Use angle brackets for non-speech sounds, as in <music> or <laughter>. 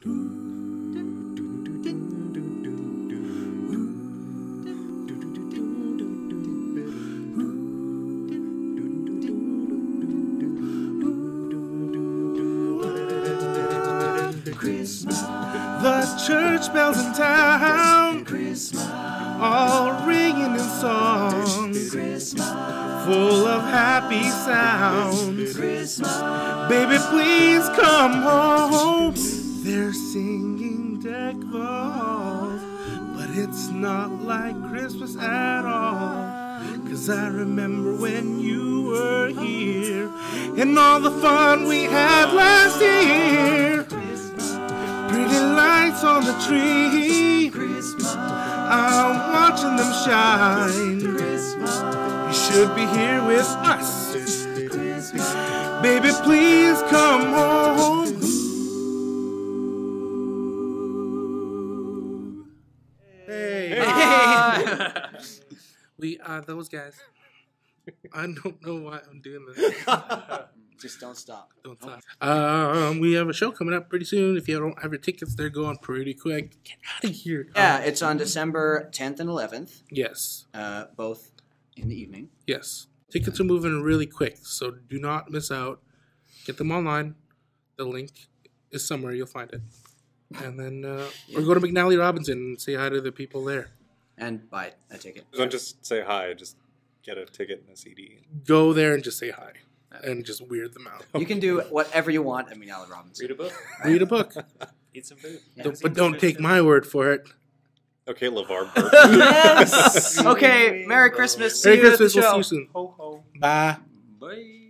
The church bells in town, all ringing in songs, full of happy sounds. Baby, please come home. They're singing deck the halls, but it's not like Christmas at all. Cause I remember when you were here and all the fun we had last year. Pretty lights on the tree. I'm watching them shine. You should be here with us. Baby, please come home. <laughs> We are those guys. I don't know why I'm doing this. <laughs> Just don't stop. Don't stop. Um, we have a show coming up pretty soon. If you don't have your tickets, they're going pretty quick. Get out of here. Yeah, it's on December 10th and 11th, yes, uh, both in the evening. yes. Tickets are moving really quick, so do not miss out. Get them online. The link is somewhere. You'll find it. And then, uh, or go to McNally Robinson and say hi to the people there. And buy a ticket. Don't just say hi. Just get a ticket and a CD. Go there and just say hi, and just weird them out. You can do whatever you want at McNally Robinson. Read a book. Read a book, <laughs> Eat some food. Don't- but don't take my word for it. Okay, LeVar <laughs> Burton. yes! Okay, Merry <laughs> Christmas. See Merry you at the Christmas. We'll see you soon. Ho ho. Bye. Bye.